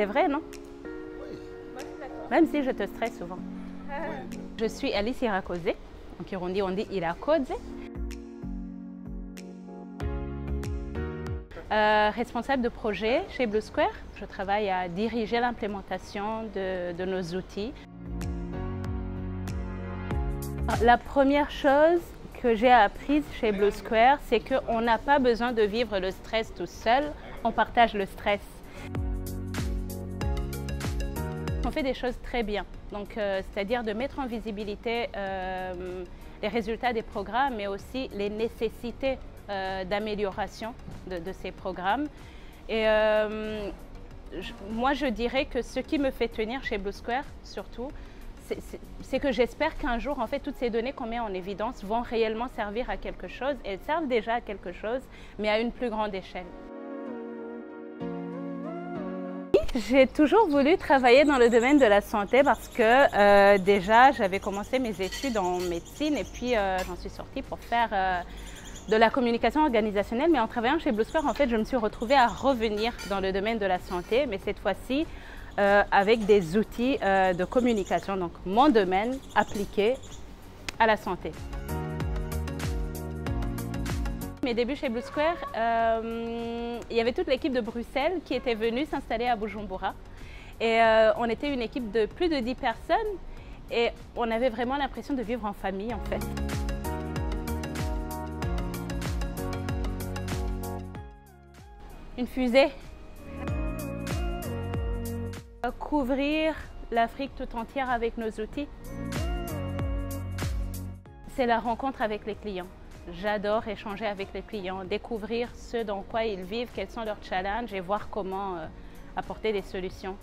C'est vrai, non? Oui. Même si je te stresse souvent. Je suis Alice Irakoze. En Kirundi, on dit Irakoze. Euh, responsable de projet chez Blue Square. Je travaille à diriger l'implémentation de, de nos outils. La première chose que j'ai apprise chez Blue Square, c'est qu'on n'a pas besoin de vivre le stress tout seul, on partage le stress. On fait des choses très bien, donc euh, c'est-à-dire de mettre en visibilité euh, les résultats des programmes, mais aussi les nécessités euh, d'amélioration de, ces programmes. Et moi, je dirais que ce qui me fait tenir chez Blue Square, surtout, c'est que j'espère qu'un jour, en fait, toutes ces données qu'on met en évidence vont réellement servir à quelque chose. Elles servent déjà à quelque chose, mais à une plus grande échelle. J'ai toujours voulu travailler dans le domaine de la santé parce que euh, déjà, j'avais commencé mes études en médecine et puis euh, j'en suis sortie pour faire euh, de la communication organisationnelle. Mais en travaillant chez Blue Square, en fait, je me suis retrouvée à revenir dans le domaine de la santé, mais cette fois-ci avec des outils de communication, donc mon domaine appliqué à la santé. Mes débuts chez Blue Square, euh, il y avait toute l'équipe de Bruxelles qui était venue s'installer à Bujumbura. Et euh, on était une équipe de plus de 10 personnes et on avait vraiment l'impression de vivre en famille en fait. Une fusée Couvrir l'Afrique tout entière avec nos outils, c'est la rencontre avec les clients. J'adore échanger avec les clients, découvrir ce dans quoi ils vivent, quels sont leurs challenges et voir comment euh, apporter des solutions.